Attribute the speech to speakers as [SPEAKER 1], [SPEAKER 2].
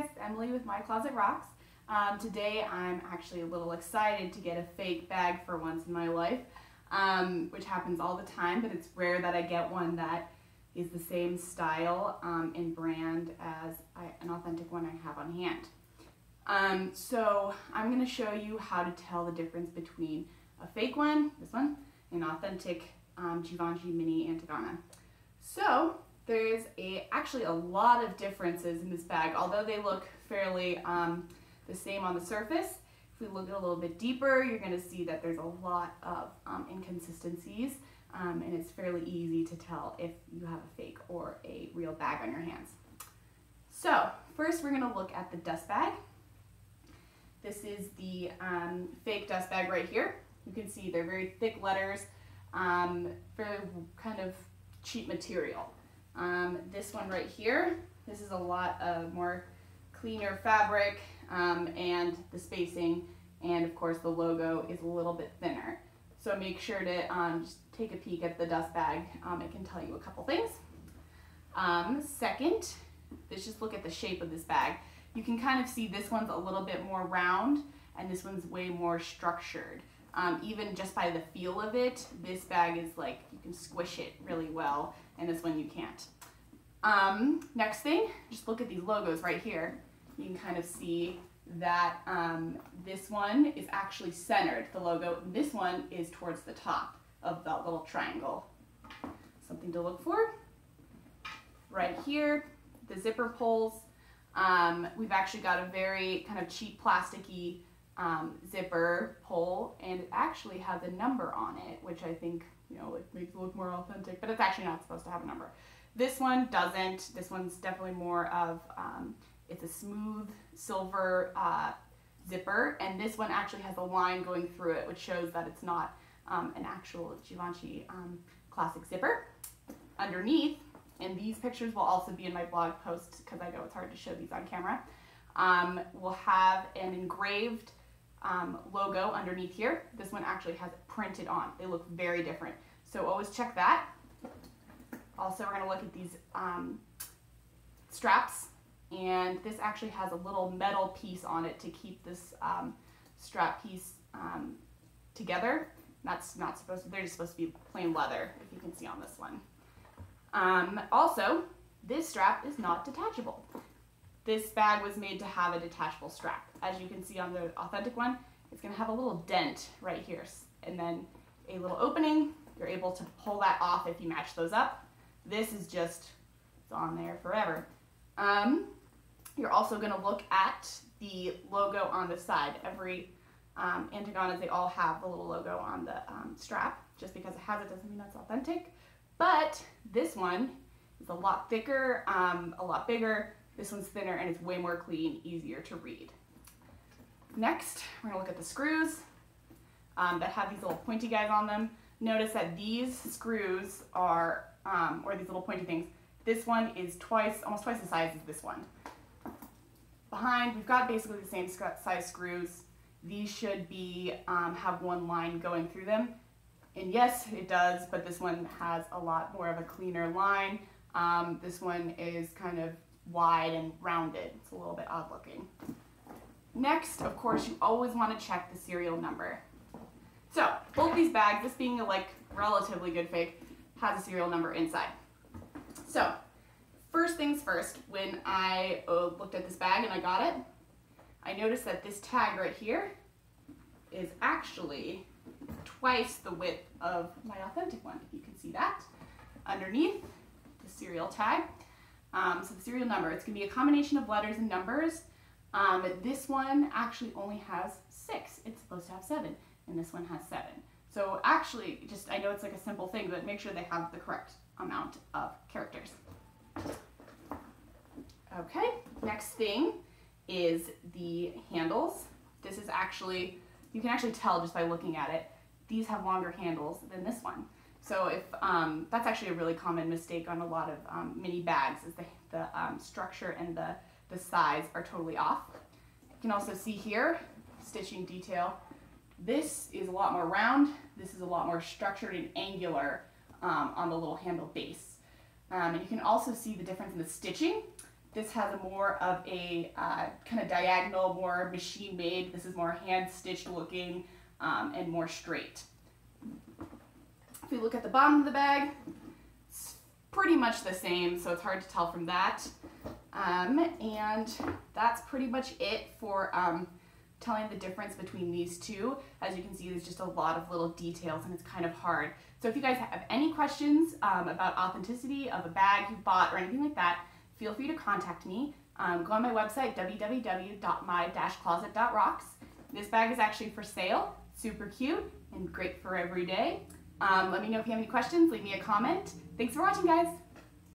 [SPEAKER 1] guys, Emily with My Closet Rocks. Um, today I'm actually a little excited to get a fake bag for once in my life, um, which happens all the time, but it's rare that I get one that is the same style um, and brand as I, an authentic one I have on hand. Um, so I'm going to show you how to tell the difference between a fake one, this one, and authentic um, Givenchy Mini Antigona. So there's a actually a lot of differences in this bag, although they look fairly um, the same on the surface. If we look a little bit deeper, you're to see that there's a lot of um, inconsistencies, um, and it's fairly easy to tell if you have a fake or a real bag on your hands. So first we're to look at the dust bag. This is the um, fake dust bag right here. You can see they're very thick letters, um, very kind of cheap material. Um, this one right here, this is a lot of more cleaner fabric um, and the spacing and of course the logo is a little bit thinner. So make sure to um, just take a peek at the dust bag. Um, it can tell you a couple things. Um, second, let's just look at the shape of this bag. You can kind of see this one's a little bit more round and this one's way more structured. Um, even just by the feel of it, this bag is like, you can squish it really well, and this one you can't. Um, next thing, just look at these logos right here. You can kind of see that um, this one is actually centered, the logo. This one is towards the top of that little triangle. Something to look for. Right here, the zipper pulls. Um, we've actually got a very kind of cheap plasticky um, zipper pull and it actually has a number on it, which I think, you know, it makes it look more authentic, but it's actually not supposed to have a number. This one doesn't. This one's definitely more of, um, it's a smooth silver uh, zipper, and this one actually has a line going through it, which shows that it's not um, an actual Givenchy um, classic zipper. Underneath, and these pictures will also be in my blog post because I know it's hard to show these on camera, um, we'll have an engraved um, logo underneath here. This one actually has it printed on. They look very different. So always check that. Also, we're going to look at these um, straps. And this actually has a little metal piece on it to keep this um, strap piece um, together. That's not supposed to, they're just supposed to be plain leather, if you can see on this one. Um, also, this strap is not detachable. This bag was made to have a detachable strap. As you can see on the authentic one, it's gonna have a little dent right here and then a little opening. You're able to pull that off if you match those up. This is just, it's on there forever. Um, you're also gonna look at the logo on the side. Every um, Antigonas, they all have the little logo on the um, strap. Just because it has it doesn't mean that's authentic. But this one is a lot thicker, um, a lot bigger, this one's thinner and it's way more clean, easier to read. Next, we're gonna look at the screws um, that have these little pointy guys on them. Notice that these screws are, um, or these little pointy things, this one is twice, almost twice the size as this one. Behind, we've got basically the same size screws. These should be, um, have one line going through them. And yes, it does, but this one has a lot more of a cleaner line. Um, this one is kind of wide and rounded. It's a little bit odd looking. Next, of course, you always want to check the serial number. So, both these bags, this being a like relatively good fake, has a serial number inside. So, first things first, when I uh, looked at this bag and I got it, I noticed that this tag right here is actually twice the width of my authentic one. You can see that. Underneath, the serial tag um, so the serial number, it's going to be a combination of letters and numbers. Um, this one actually only has six. It's supposed to have seven, and this one has seven. So actually, just I know it's like a simple thing, but make sure they have the correct amount of characters. Okay, next thing is the handles. This is actually, you can actually tell just by looking at it, these have longer handles than this one. So if um, that's actually a really common mistake on a lot of um, mini bags is the, the um, structure and the, the size are totally off. You can also see here, stitching detail. This is a lot more round. This is a lot more structured and angular um, on the little handle base. Um, and you can also see the difference in the stitching. This has a more of a uh, kind of diagonal, more machine made. This is more hand stitched looking um, and more straight. If we look at the bottom of the bag, it's pretty much the same, so it's hard to tell from that. Um, and that's pretty much it for um, telling the difference between these two. As you can see, there's just a lot of little details and it's kind of hard. So if you guys have any questions um, about authenticity of a bag you bought or anything like that, feel free to contact me. Um, go on my website, www.my-closet.rocks. This bag is actually for sale, super cute and great for every day. Um, let me know if you have any questions, leave me a comment. Thanks for watching guys.